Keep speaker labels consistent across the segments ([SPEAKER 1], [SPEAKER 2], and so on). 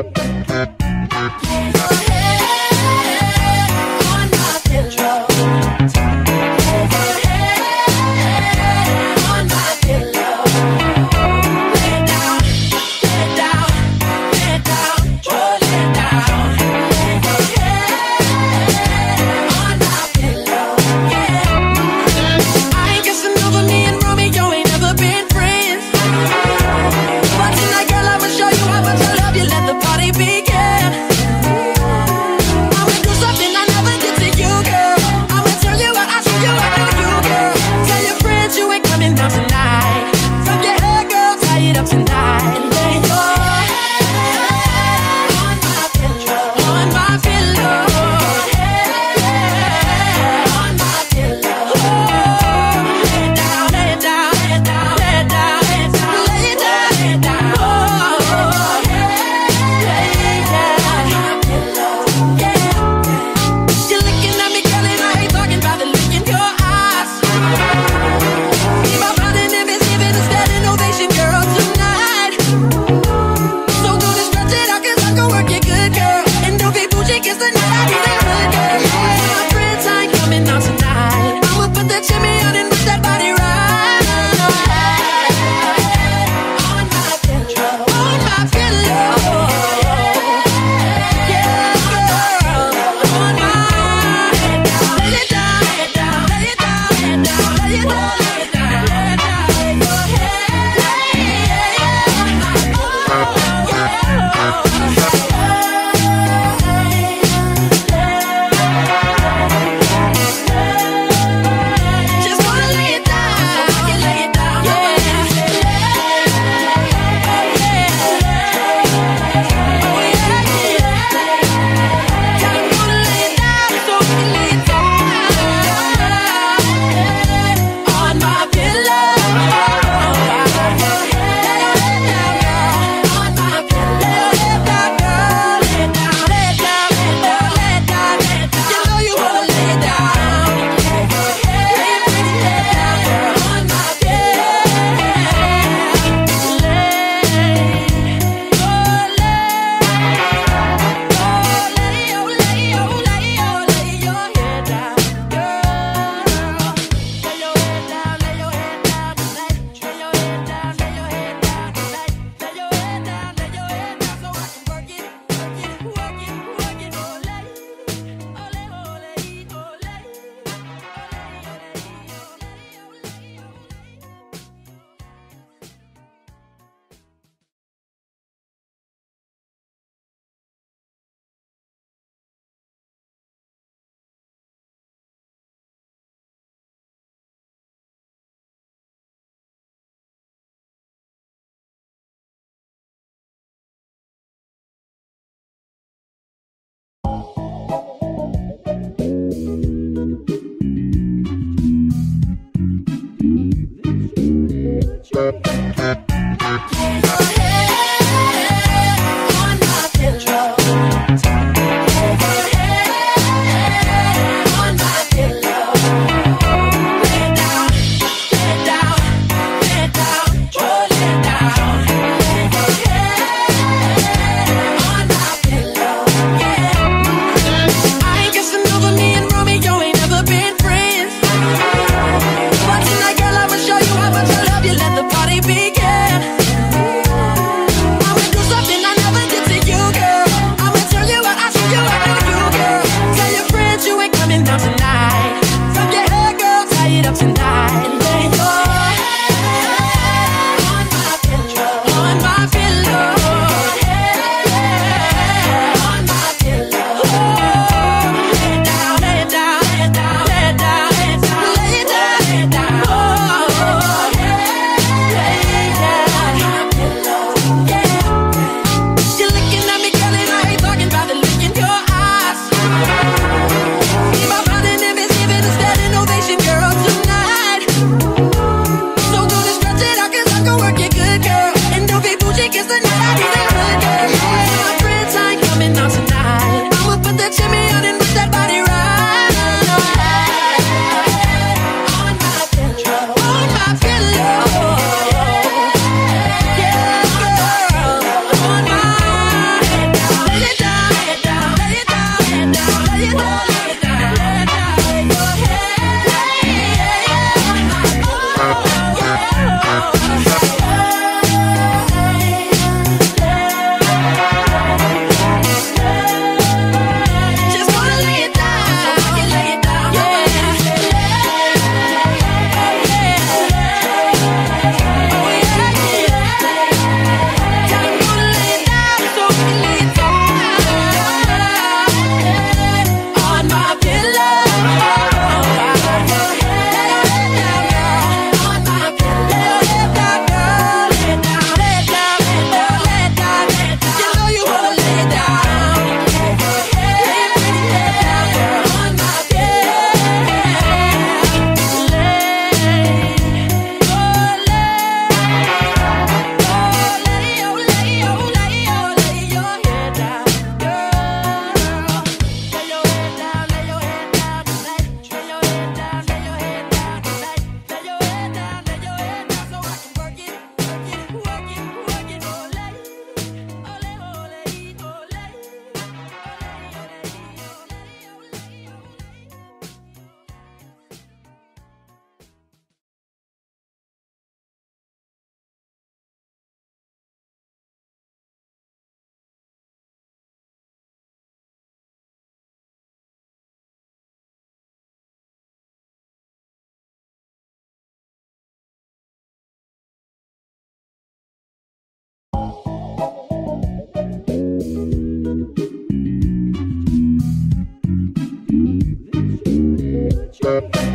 [SPEAKER 1] episode. How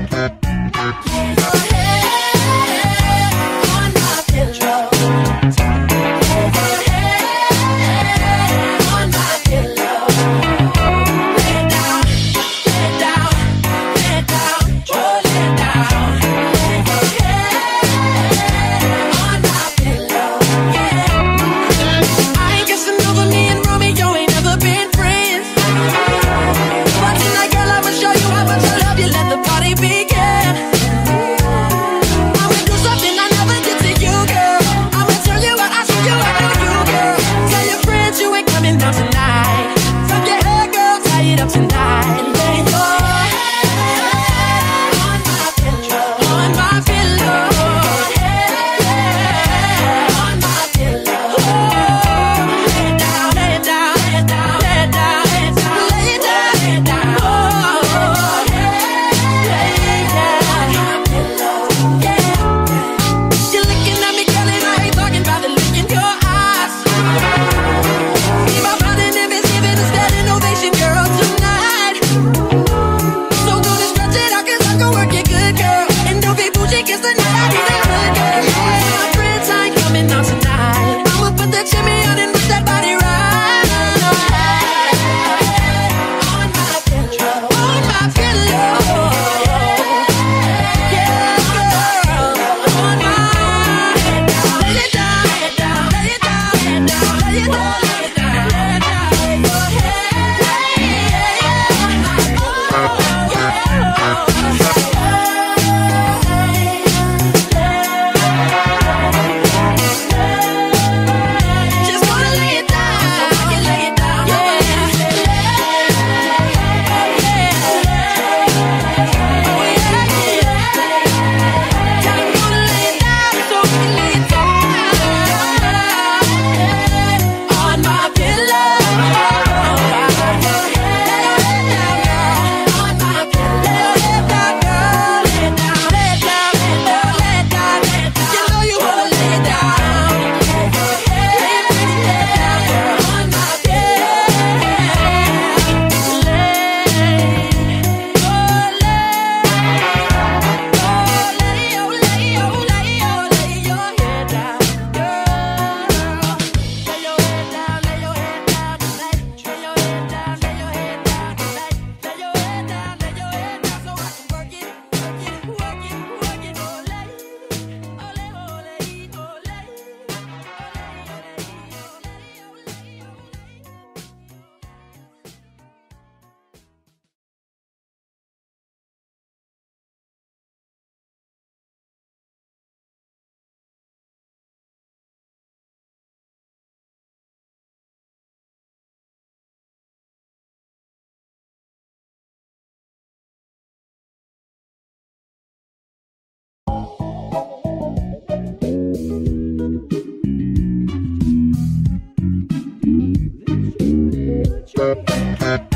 [SPEAKER 1] Tchau.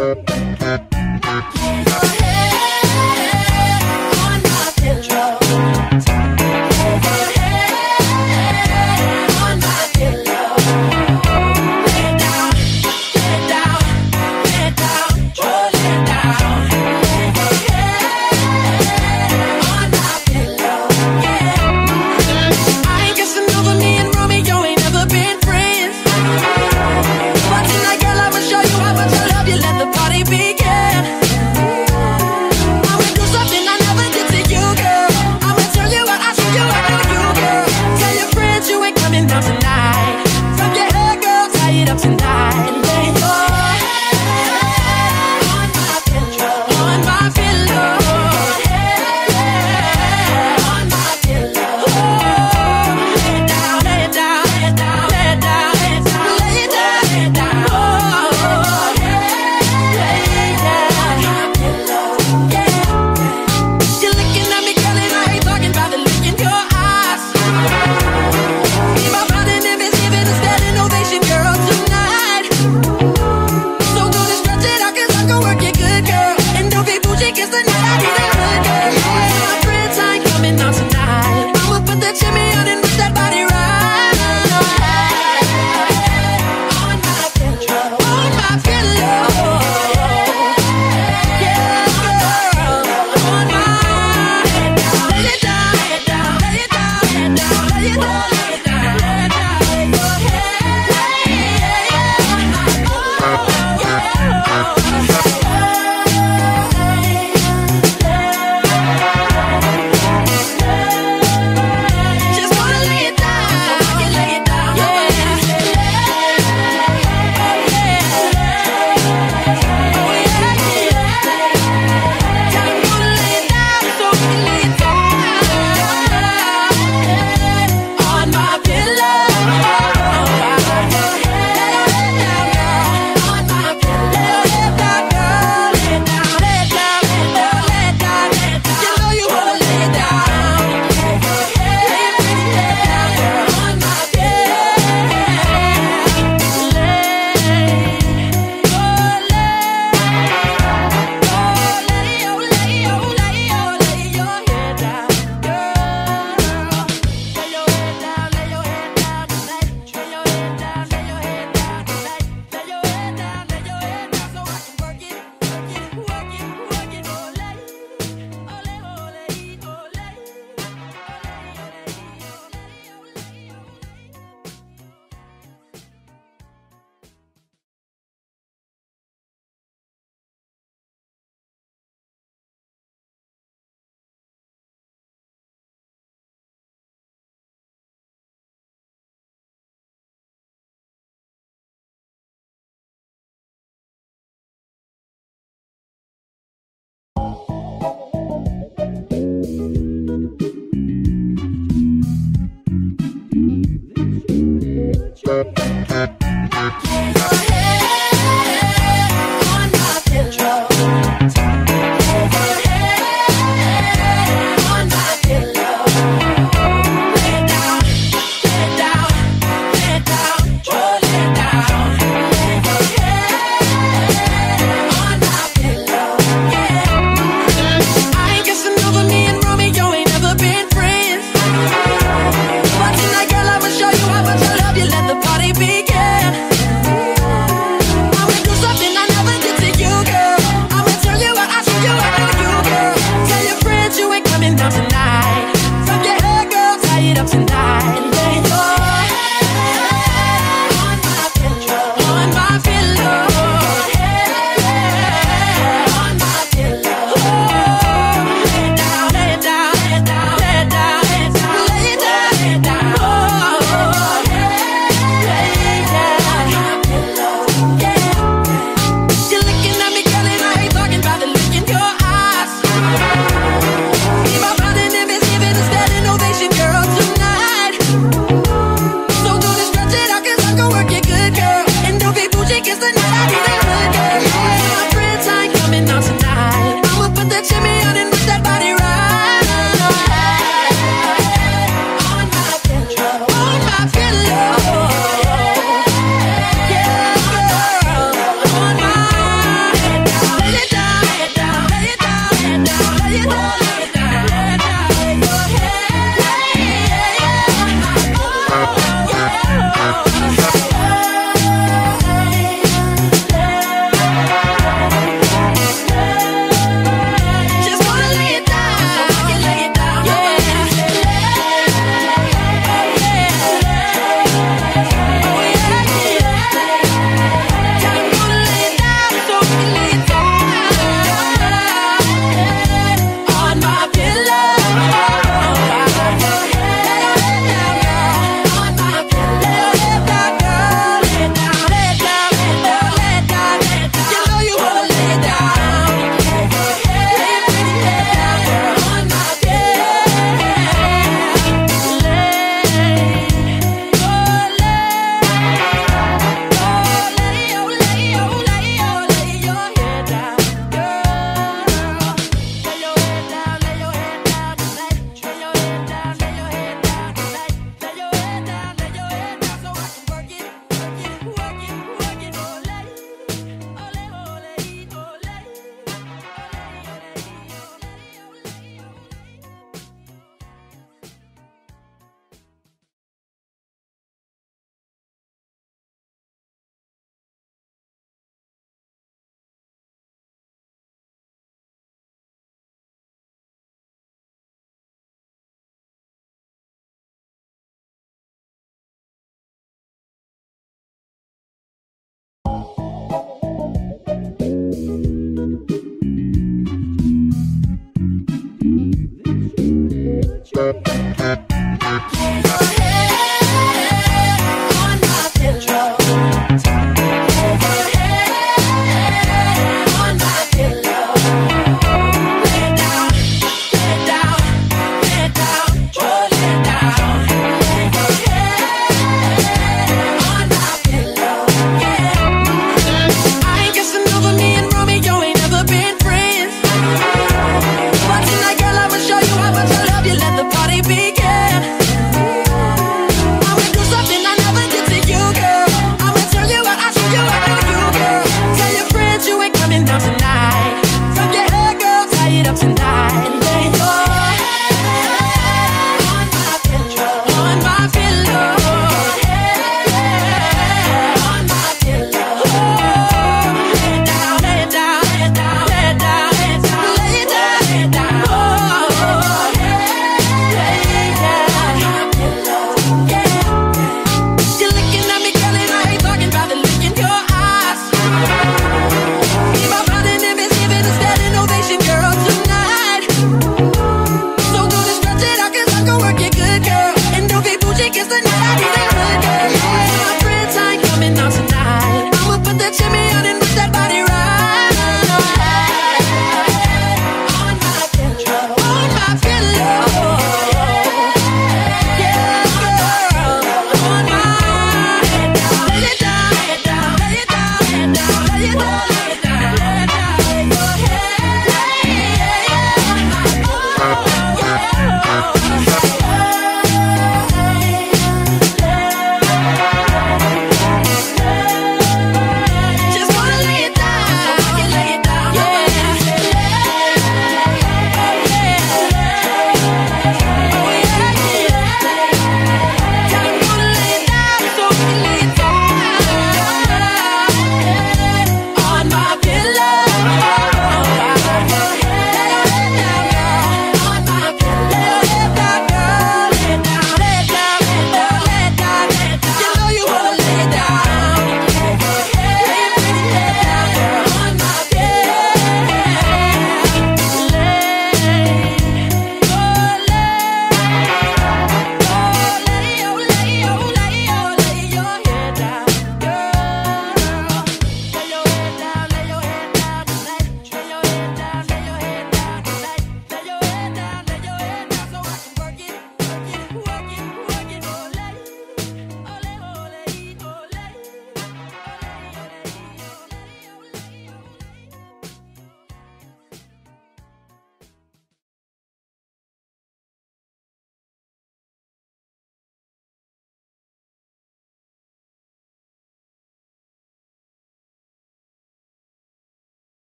[SPEAKER 1] I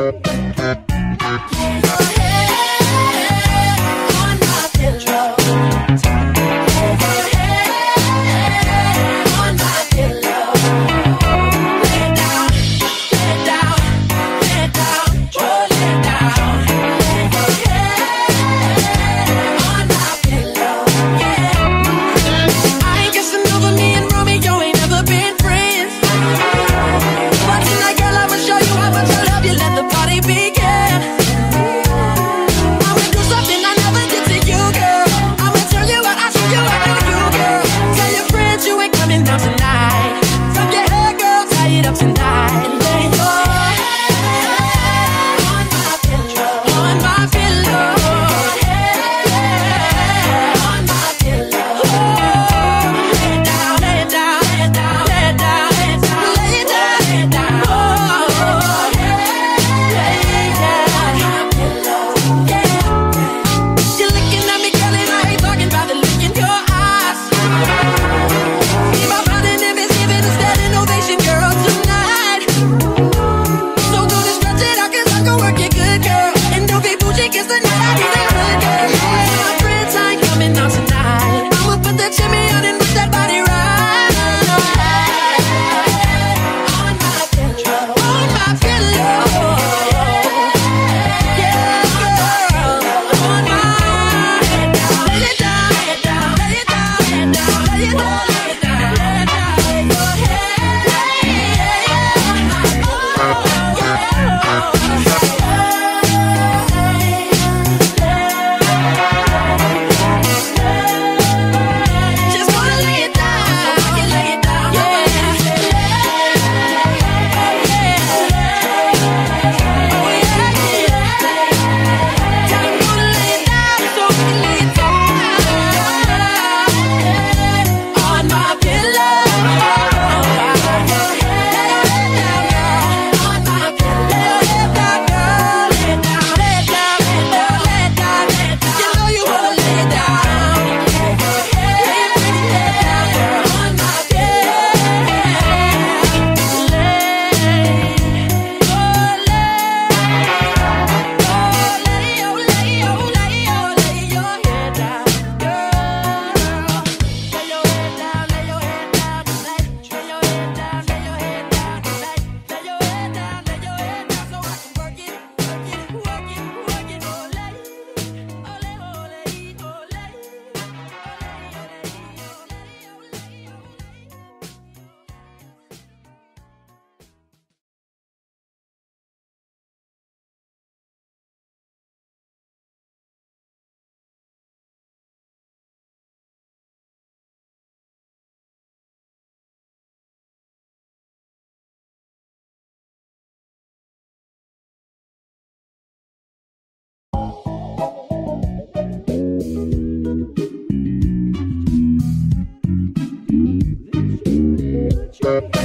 [SPEAKER 1] But tonight, girl,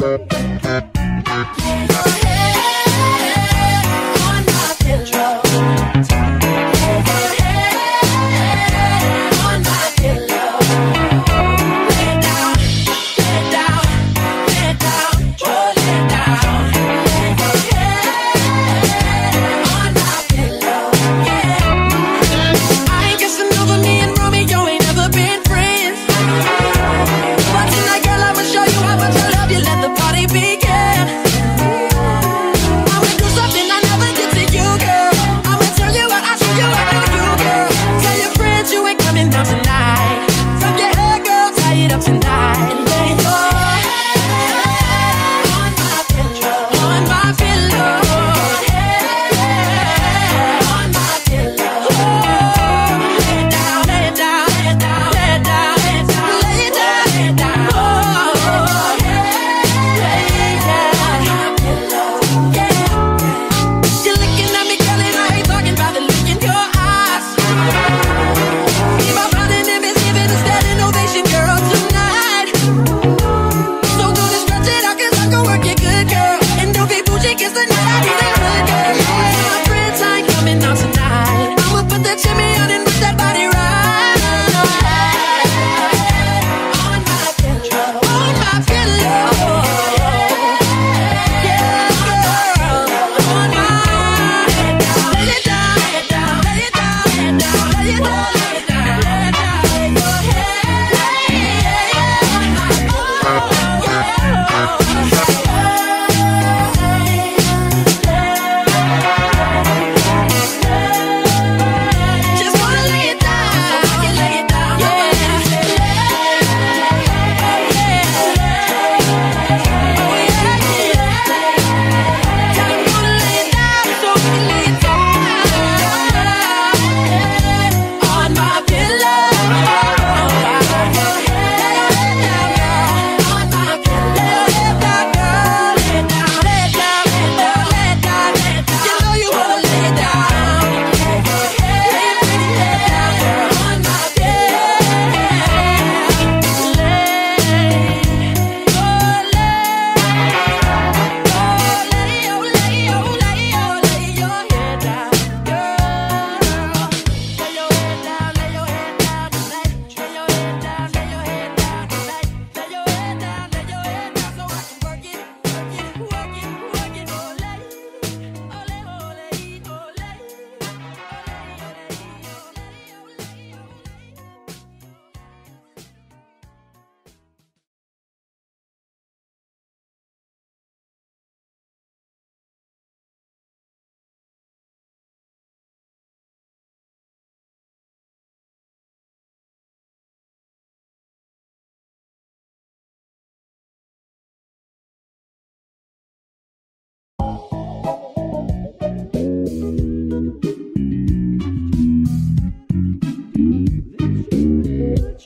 [SPEAKER 1] Yeah, girl,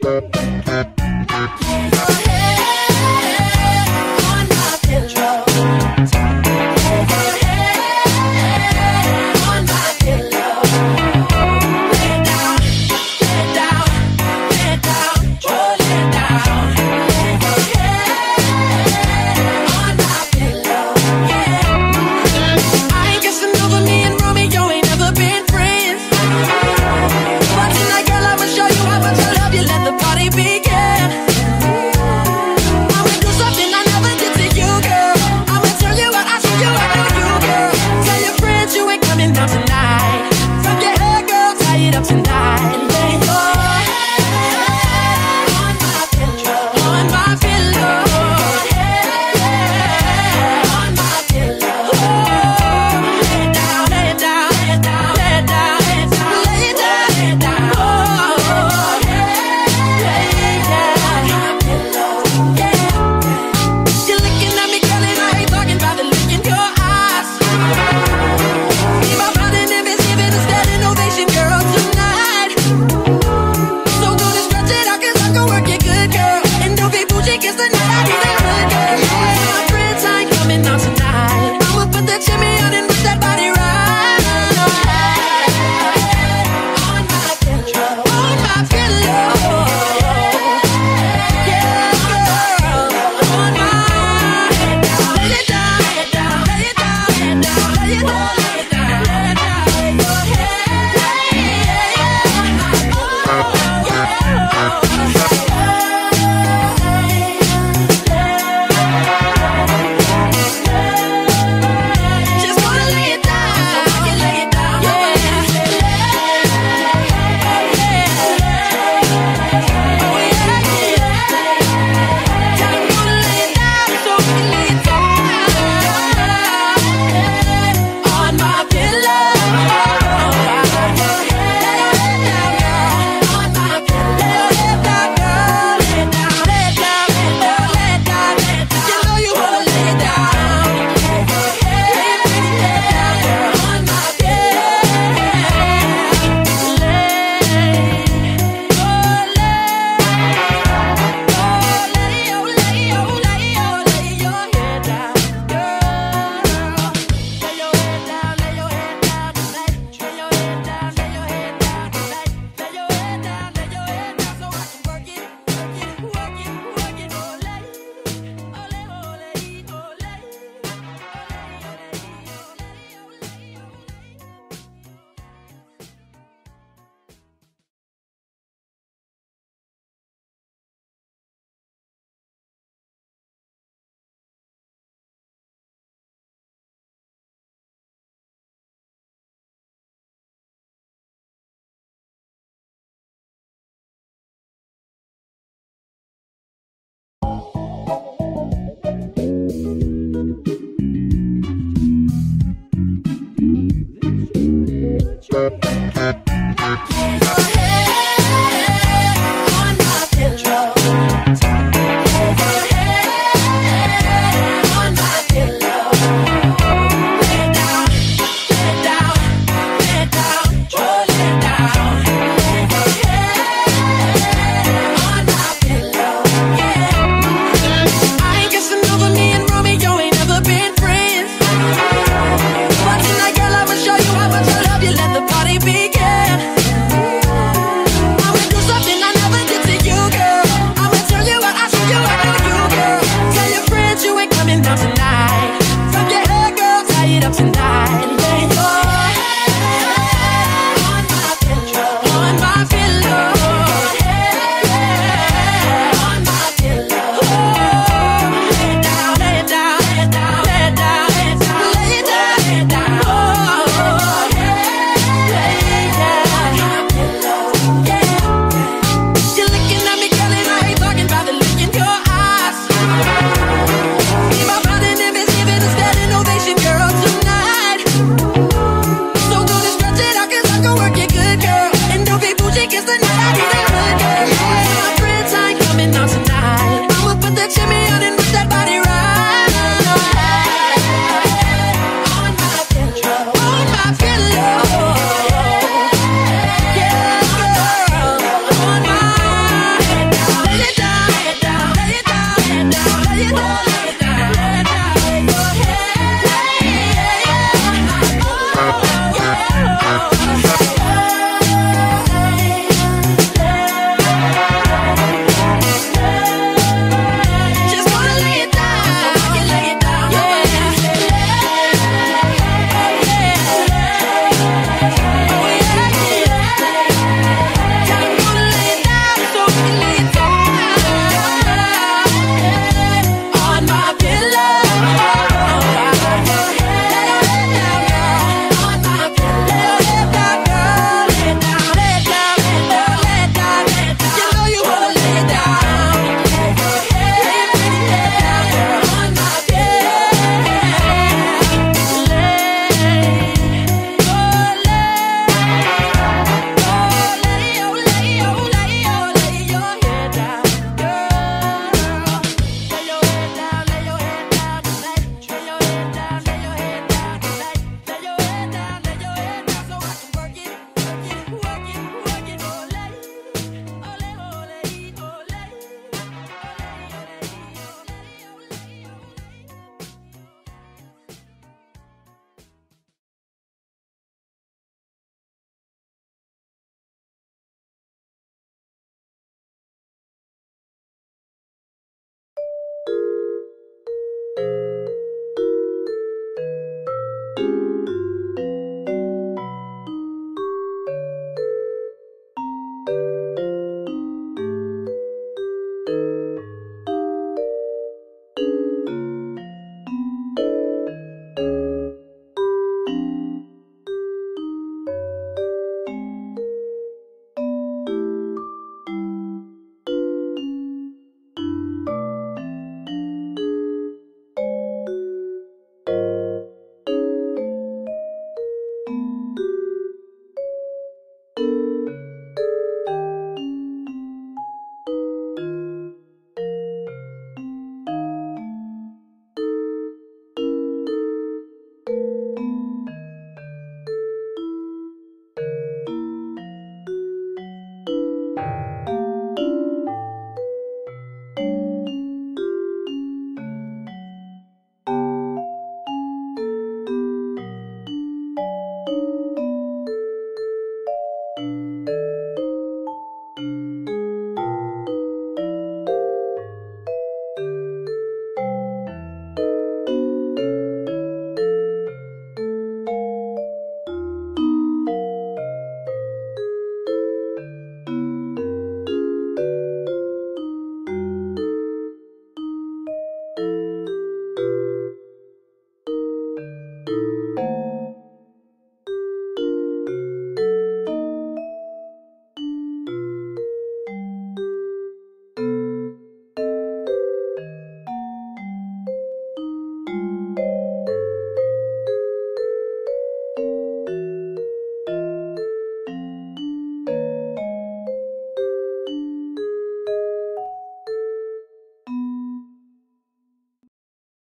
[SPEAKER 1] on my Thank